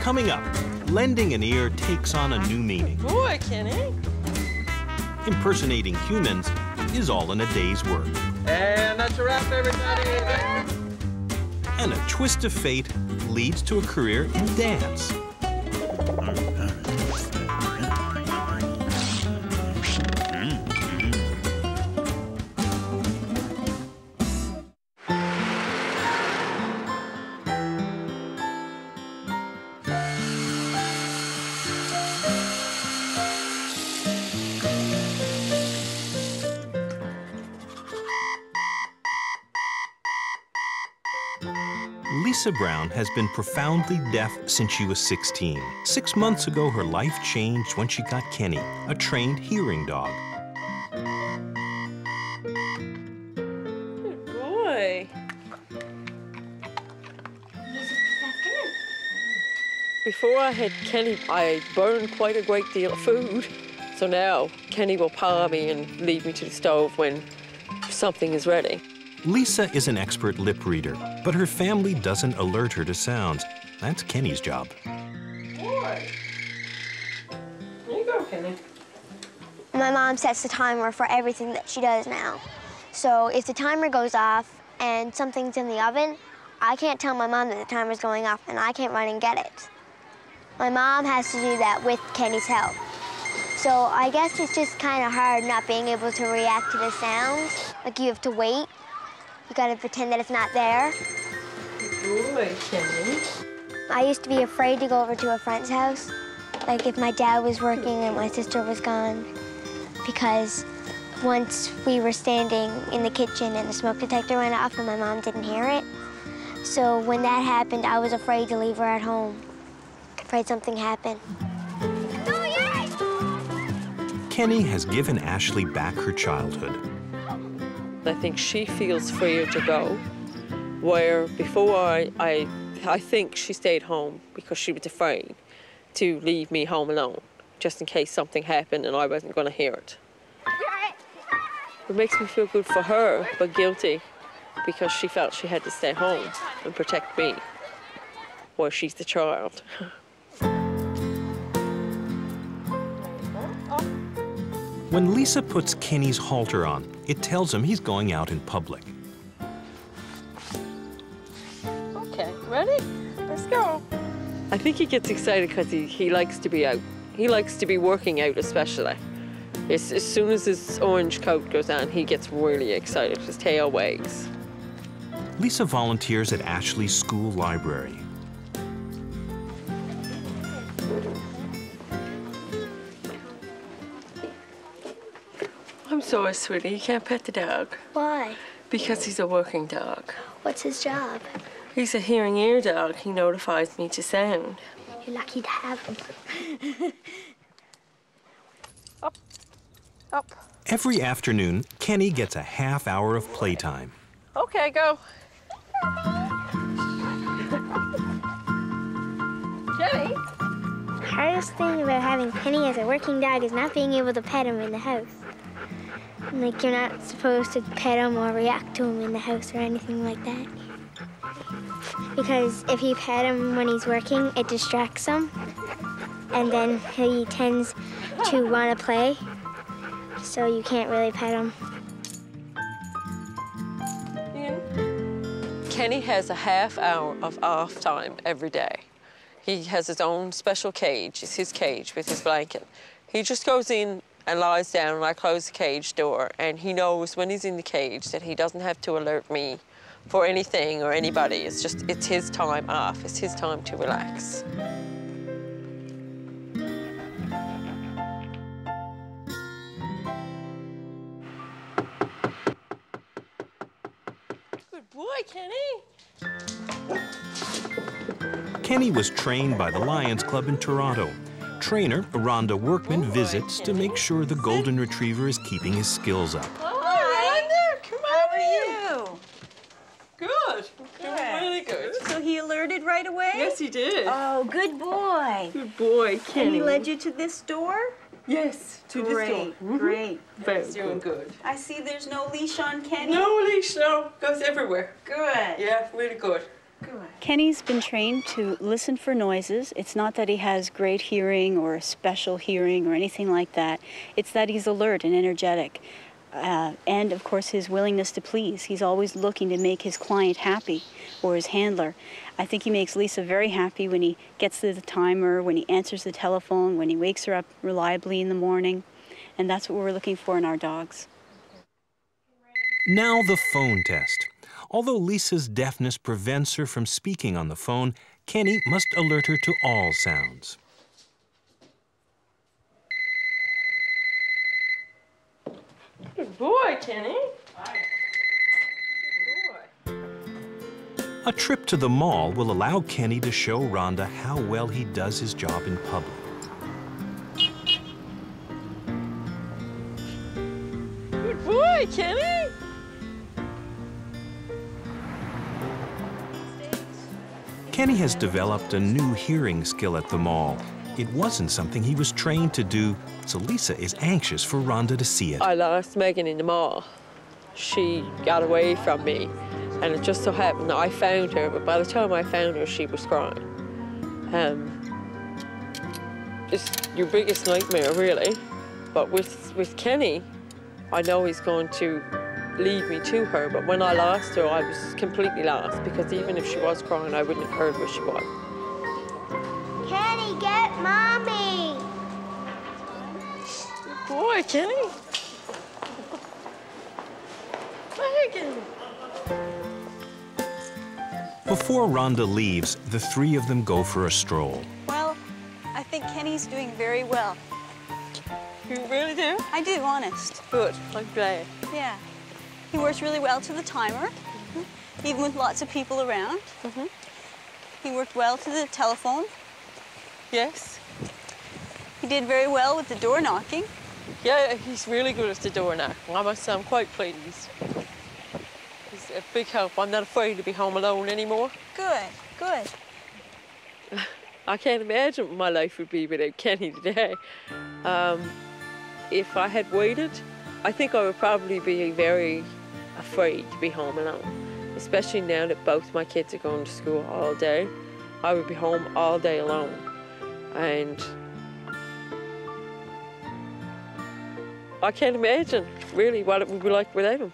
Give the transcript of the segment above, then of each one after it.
Coming up, lending an ear takes on a new meaning. Boy, Kenny. Impersonating humans is all in a day's work. And that's a wrap, everybody. And a twist of fate leads to a career in dance. Lisa Brown has been profoundly deaf since she was 16. Six months ago, her life changed when she got Kenny, a trained hearing dog. Good boy. Before I had Kenny, I burned quite a great deal of food. So now Kenny will paw me and lead me to the stove when something is ready. Lisa is an expert lip reader, but her family doesn't alert her to sounds. That's Kenny's job. Boy. There you go, Kenny. My mom sets the timer for everything that she does now. So if the timer goes off and something's in the oven, I can't tell my mom that the timer's going off and I can't run and get it. My mom has to do that with Kenny's help. So I guess it's just kind of hard not being able to react to the sounds. Like you have to wait. You gotta pretend that it's not there. Good boy, Kenny. I used to be afraid to go over to a friend's house, like if my dad was working and my sister was gone, because once we were standing in the kitchen and the smoke detector went off and my mom didn't hear it. So when that happened, I was afraid to leave her at home, afraid something happened. Kenny has given Ashley back her childhood. I think she feels freer to go, where before I, I, I think she stayed home because she was afraid to leave me home alone, just in case something happened and I wasn't going to hear it. It makes me feel good for her, but guilty because she felt she had to stay home and protect me, while she's the child. When Lisa puts Kenny's halter on, it tells him he's going out in public. Okay, ready? Let's go. I think he gets excited because he, he likes to be out. He likes to be working out, especially. As, as soon as his orange coat goes on, he gets really excited. His tail wags. Lisa volunteers at Ashley's school library. I'm sorry, uh, sweetie. You can't pet the dog Why? because he's a working dog. What's his job? He's a hearing ear dog. He notifies me to sound. You're lucky to have him. Up. Up. Every afternoon, Kenny gets a half hour of playtime. Okay, go. Jenny. hardest thing about having Kenny as a working dog is not being able to pet him in the house. Like, you're not supposed to pet him or react to him in the house or anything like that. Because if you pet him when he's working, it distracts him. And then he tends to want to play. So you can't really pet him. Kenny has a half hour of off time every day. He has his own special cage. It's his cage with his blanket. He just goes in and lies down and I close the cage door and he knows when he's in the cage that he doesn't have to alert me for anything or anybody. It's just, it's his time off. It's his time to relax. Good boy, Kenny. Kenny was trained by the Lions Club in Toronto. Trainer Rhonda Workman visits to make sure the Golden Retriever is keeping his skills up. Hi, Rhonda. Come on How are you? Good. Doing really good. So he alerted right away? Yes, he did. Oh, good boy. Good boy, Kenny. And Kenny. he led you to this door? Yes, to great, this door. Mhm. great. Very doing good. I see there's no leash on Kenny. No leash, no. goes everywhere. Good. Yeah, really good. Kenny's been trained to listen for noises. It's not that he has great hearing or special hearing or anything like that. It's that he's alert and energetic. Uh, and of course, his willingness to please. He's always looking to make his client happy or his handler. I think he makes Lisa very happy when he gets to the timer, when he answers the telephone, when he wakes her up reliably in the morning. And that's what we're looking for in our dogs. Now the phone test. Although Lisa's deafness prevents her from speaking on the phone, Kenny must alert her to all sounds. Good boy, Kenny. A trip to the mall will allow Kenny to show Rhonda how well he does his job in public. Good boy, Kenny. Kenny has developed a new hearing skill at the mall. It wasn't something he was trained to do, so Lisa is anxious for Rhonda to see it. I lost Megan in the mall. She got away from me, and it just so happened that I found her. But by the time I found her, she was crying. Um, it's your biggest nightmare, really. But with with Kenny, I know he's going to lead me to her. But when I lost her, I was completely lost because even if she was crying, I wouldn't have heard where she was. Kenny, get mommy. Good boy, Kenny. Megan. Before Rhonda leaves, the three of them go for a stroll. Well, I think Kenny's doing very well. You really do? I do, honest. Good. I'm glad. Yeah. He works really well to the timer, even with lots of people around. He worked well to the telephone. Yes. He did very well with the door knocking. Yeah, he's really good at the door knocking. I must say, I'm quite pleased. He's a big help. I'm not afraid to be home alone anymore. Good, good. I can't imagine what my life would be without Kenny today. Um, if I had waited, I think I would probably be very afraid to be home alone, especially now that both my kids are going to school all day. I would be home all day alone. And I can't imagine really what it would be like without him.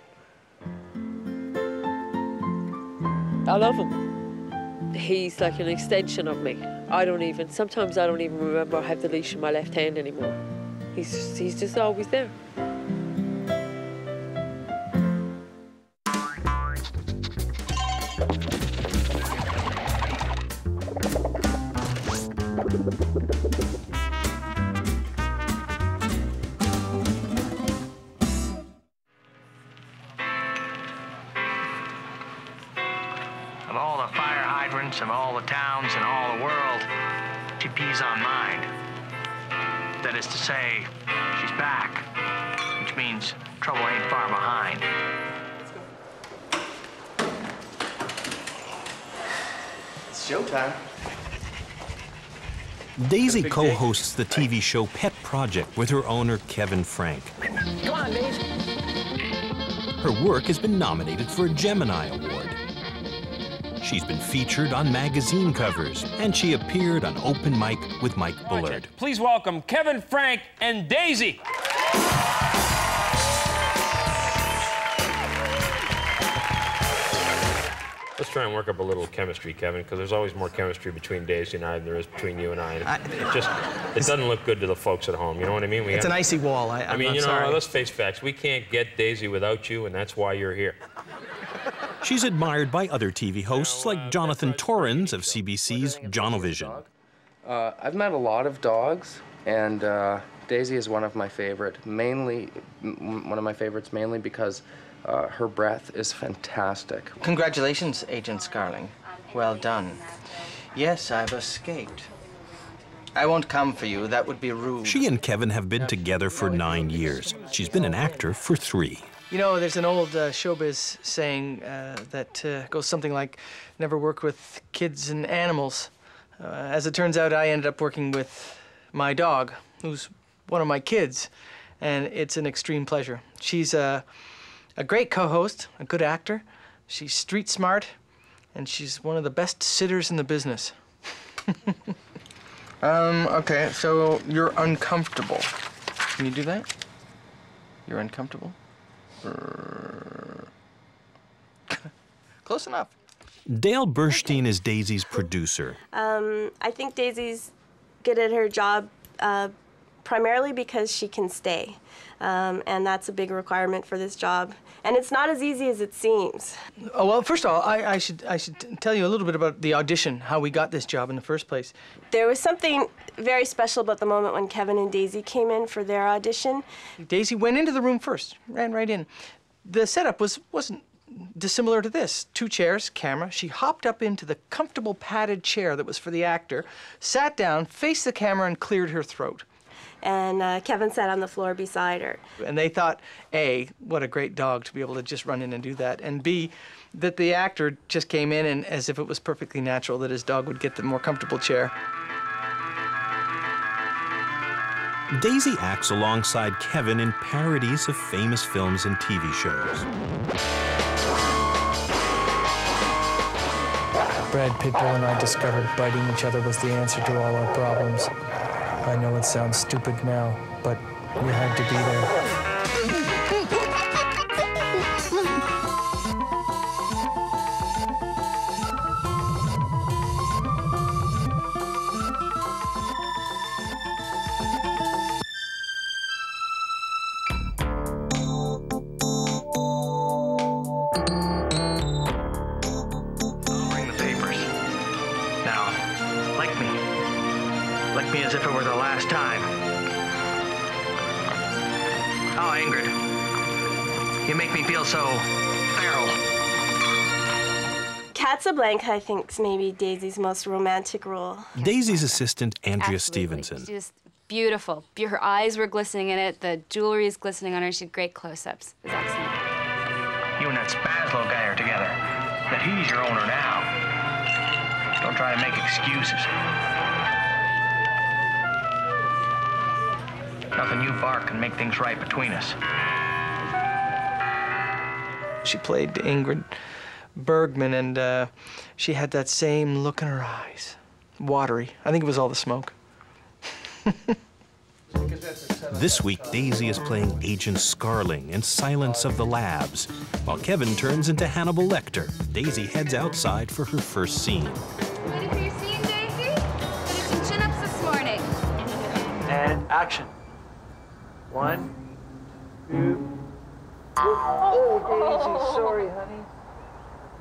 I love him. He's like an extension of me. I don't even, sometimes I don't even remember I have the leash in my left hand anymore. He's he's just always there. Daisy co hosts the TV show Pet Project with her owner, Kevin Frank. Come on, Daisy. Her work has been nominated for a Gemini Award. She's been featured on magazine covers, and she appeared on Open Mike with Mike Bullard. Please welcome Kevin Frank and Daisy. Try and work up a little chemistry, Kevin, because there's always more chemistry between Daisy and I than there is between you and I. And I- it just it doesn't look good to the folks at home. You know what I mean? We It's have- an icy wall. I, I mean, I'm you know, sorry. let's face facts. We can't get Daisy without you, and that's why you're here. She's admired by other TV hosts like Jonathan Torrens of CBC's Jonovision. Uh, I've met a lot of dogs, and uh, Daisy is one of my favorite. Mainly, m- one of my favorites, mainly because uh, her breath is fantastic. Congratulations, Agent Scarling. Well done. Yes, I've escaped. I won't come for you. That would be rude. She and Kevin have been together for nine years. She's been an actor for three. You know, there's an old uh, showbiz saying uh, that uh, goes something like, never work with kids and animals. Uh, as it turns out, I ended up working with my dog, who's one of my kids, and it's an extreme pleasure. She's a, a great co host, a good actor. She's street smart, and she's one of the best sitters in the business. um, okay, so you're uncomfortable. Can you do that? You're uncomfortable? Close enough. Dale Burstein is Daisy's producer. Um, I think Daisy's good at her job uh, primarily because she can stay. Um, and that's a big requirement for this job. And it's not as easy as it seems. Oh, well, first of all, I, I, should, I should tell you a little bit about the audition, how we got this job in the first place. There was something very special about the moment when Kevin and Daisy came in for their audition. Daisy went into the room first, ran right in. The setup was, wasn't dissimilar to this. Two chairs, camera. She hopped up into the comfortable padded chair that was for the actor, sat down, faced the camera, and cleared her throat. And uh, Kevin sat on the floor beside her. And they thought, A, what a great dog to be able to just run in and do that, and B, that the actor just came in and as if it was perfectly natural that his dog would get the more comfortable chair. Daisy acts alongside Kevin in parodies of famous films and TV shows. Brad Pitbull and I discovered biting each other was the answer to all our problems. I know it sounds stupid now, but you had to be there. Make me feel so feral. Casablanca, I think, is maybe Daisy's most romantic role. Daisy's assistant, Andrea Stevenson. Just beautiful. Her eyes were glistening in it. The jewelry is glistening on her. She had great close-ups. It was excellent. You and that Spaslow guy are together. But he's your owner now. Don't try to make excuses. Nothing you bark can make things right between us. She played Ingrid Bergman, and uh, she had that same look in her eyes. Watery. I think it was all the smoke. This week, Daisy is playing Agent Scarling in Silence of the Labs, while Kevin turns into Hannibal Lecter. Daisy heads outside for her first scene. Ready for your scene, Daisy? I did some chin-ups this morning. And action. One, two. Oh, Daisy, sorry, honey.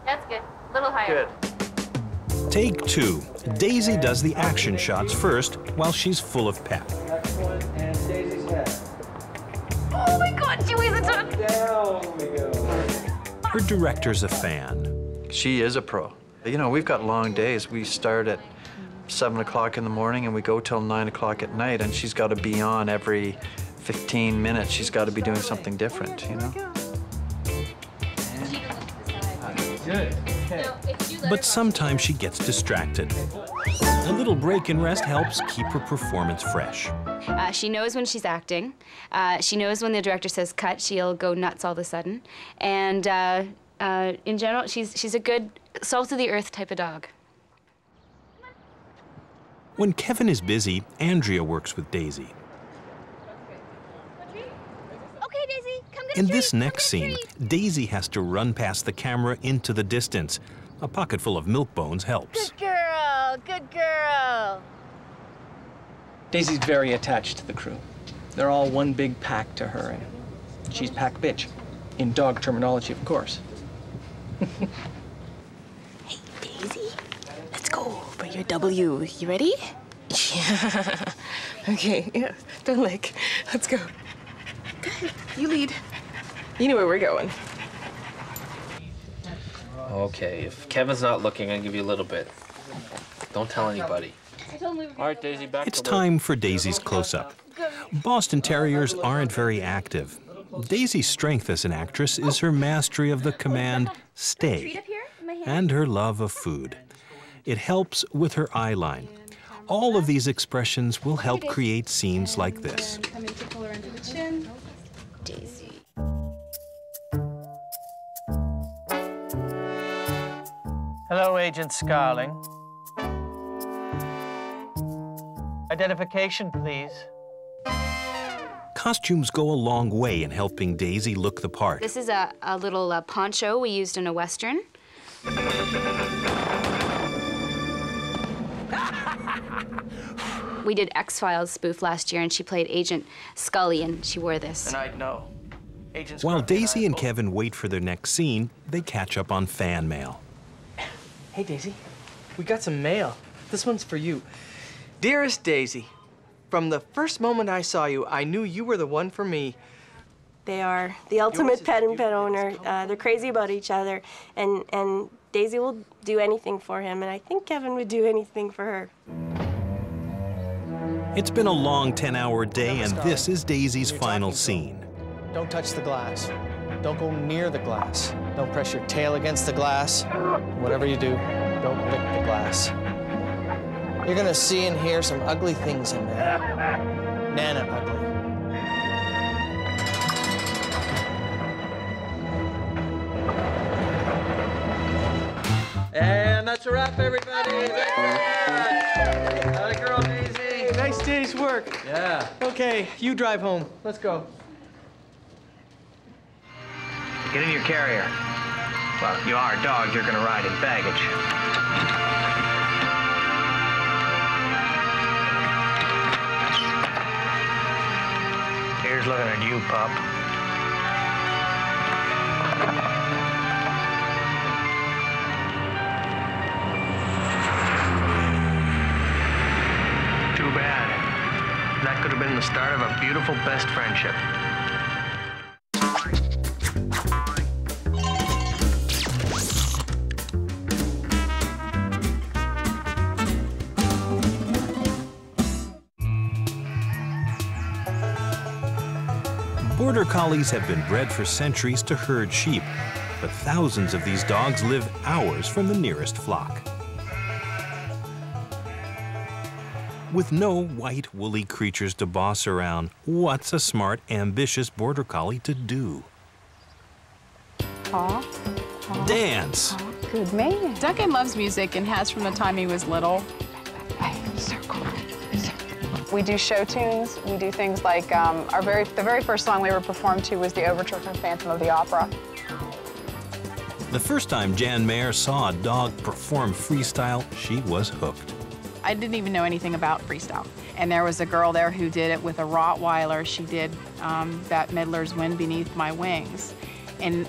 That's good. A little higher. Good. Take two. Daisy does the action shots first while she's full of pep. Next and Daisy's head. Oh my god, she weighs a ton. Down we go. Her director's a fan. She is a pro. You know, we've got long days. We start at seven o'clock in the morning and we go till nine o'clock at night, and she's got to be on every 15 minutes. She's got to be doing something different, you know? But sometimes she gets distracted. A little break and rest helps keep her performance fresh. Uh, she knows when she's acting. Uh, she knows when the director says cut, she'll go nuts all of a sudden. And uh, uh, in general, she's, she's a good, salt of the earth type of dog. When Kevin is busy, Andrea works with Daisy. Okay, Daisy, come get In this next scene, Daisy has to run past the camera into the distance. A pocket full of milk bones helps. Good girl, good girl. Daisy's very attached to the crew. They're all one big pack to her, and she's pack bitch. In dog terminology, of course. Hey, Daisy, let's go for your W. You ready? Yeah. okay, yeah. Don't lick. Let's go. Go ahead. You lead. You know where we're going. Okay, if Kevin's not looking, I'll give you a little bit. Don't tell anybody. All right, Daisy, back It's to time for Daisy's close-up. Boston Terriers aren't very active. Daisy's strength as an actress is her mastery of the command stay and her love of food. It helps with her eye line. All of these expressions will help create scenes like this. Hello, Agent Scarling. Identification, please. Costumes go a long way in helping Daisy look the part. This is a, a little uh, poncho we used in a Western. we did X-Files spoof last year, and she played Agent Scully, and she wore this. And I'd know. Agent While Scarling Daisy and Kevin wait for their next scene, they catch up on fan mail. Hey, Daisy, we got some mail. This one's for you. Dearest Daisy, from the first moment I saw you, I knew you were the one for me. They are the ultimate pet and pet owner. Uh, they're crazy about each other, and and Daisy will do anything for him, and I think Kevin would do anything for her. It's been a long 10-hour day, and this is Daisy's final scene. Don't touch the glass. Don't go near the glass. Don't press your tail against the glass. Whatever you do, don't lick the glass. You're gonna see and hear some ugly things in there. Nana ugly. And that's a wrap, everybody. Howdy, girl, Daisy. Nice day's work. Yeah. Okay, you drive home. Let's go. Get in your carrier. Well, you are a dog, you're gonna ride in baggage. Here's looking at you, pup. Too bad. That could have been the start of a beautiful best friendship. Collies have been bred for centuries to herd sheep, but thousands of these dogs live hours from the nearest flock. With no white, woolly creatures to boss around, what's a smart, ambitious Border Collie to do? Aw. Aw. Dance! Aw, Good man. Duncan loves music and has from the time he was little. We do show tunes. We do things like um, our very the very first song we ever performed to was the overture from Phantom of the Opera. The first time Jan Mayer saw a dog perform freestyle, she was hooked. I didn't even know anything about freestyle. And there was a girl there who did it with a Rottweiler. She did um, Bette Midler's Wind Beneath My Wings. And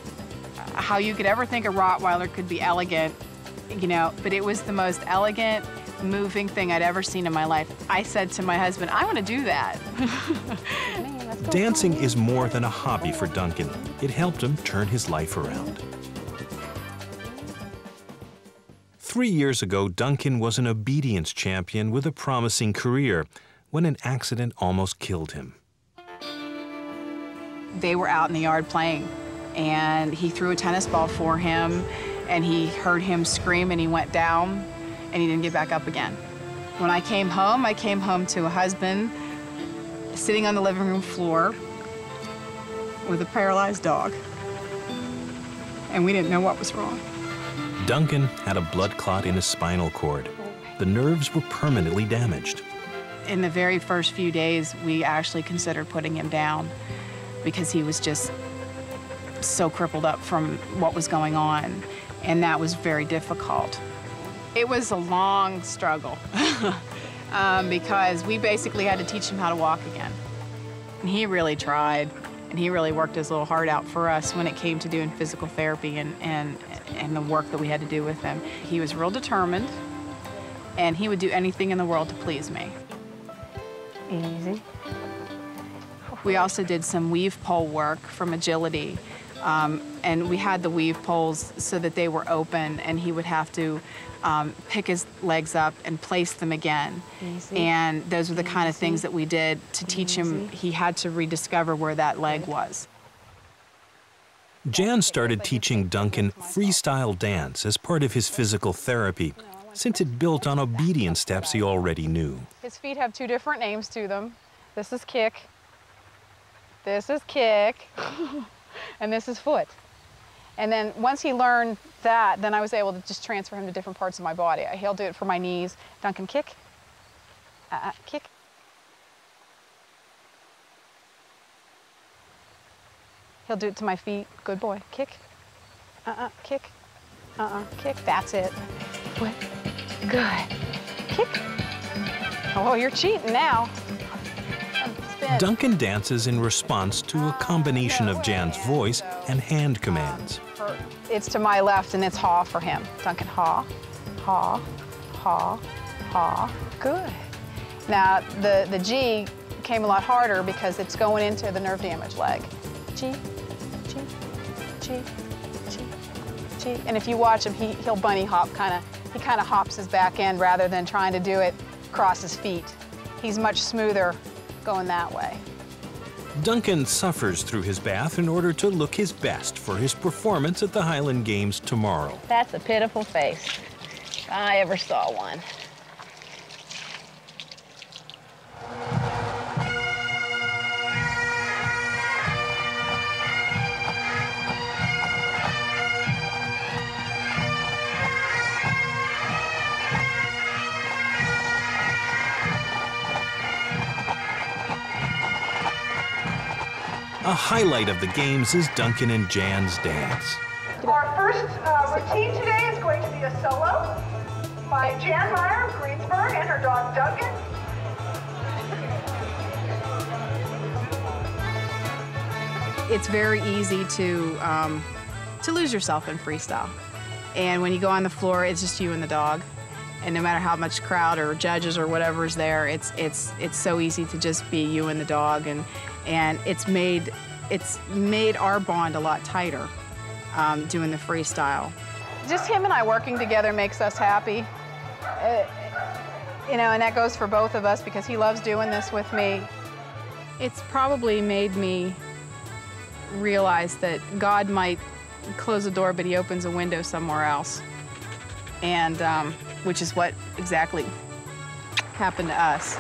how you could ever think a Rottweiler could be elegant, you know, but it was the most elegant, moving thing I'd ever seen in my life. I said to my husband, I want to do that. Dancing is more than a hobby for Duncan. It helped him turn his life around. Three years ago, Duncan was an obedience champion with a promising career when an accident almost killed him. they were out in the yard playing and he threw a tennis ball for him and he heard him scream and he went down and he didn't get back up again. When I came home, I came home to a husband sitting on the living room floor with a paralyzed dog. And we didn't know what was wrong. Duncan had a blood clot in his spinal cord. The nerves were permanently damaged. In the very first few days, we actually considered putting him down because he was just so crippled up from what was going on, and that was very difficult. It was a long struggle um, because we basically had to teach him how to walk again. And he really tried, and he really worked his little heart out for us when it came to doing physical therapy and, and, and the work that we had to do with him. He was real determined, and he would do anything in the world to please me. Easy. We also did some weave pole work from agility. Um, and we had the weave poles so that they were open and he would have to um, pick his legs up and place them again. Easy. And those were the kind of things that we did to teach him. He had to rediscover where that leg was. Jan started teaching Duncan freestyle dance as part of his physical therapy, since it built on obedience steps he already knew. His feet have two different names to them. This is kick. This is kick. and this is foot. And then once he learned that, then I was able to just transfer him to different parts of my body. He'll do it for my knees. Duncan, kick. Uh, uh, kick. He'll do it to my feet. Good boy. Kick. Uh-uh. Kick. Uh-uh. Kick. That's it. What? Good. Kick. Oh, you're cheating now. Duncan dances in response to a combination of Jan's voice and hand commands. It's to my left, and it's haw for him. Duncan, haw, haw, haw, haw. Good. Now, the, the gee came a lot harder because it's going into the nerve damage leg. Gee, gee, gee, gee, gee. And if you watch him, he, he'll bunny hop kind of, he kind of hops his back end rather than trying to do it across his feet. He's much smoother going that way. Duncan suffers through his bath in order to look his best for his performance at the Highland Games tomorrow. That's a pitiful face. If I ever saw one. Highlight of the games is Duncan and Jan's dance. Our first uh, routine today is going to be a solo by Jan Meyer of Greensburg and her dog Duncan. it's very easy to um, to lose yourself in freestyle. And when you go on the floor, it's just you and the dog. And no matter how much crowd or judges or whatever is there, it's it's it's so easy to just be you and the dog, and and it's made it's made our bond a lot tighter um, doing the freestyle. Just him and I working together makes us happy. Uh, you know, and that goes for both of us because he loves doing this with me. It's probably made me realize that God might close a door, but He opens a window somewhere else, and um, which is what exactly happened to us.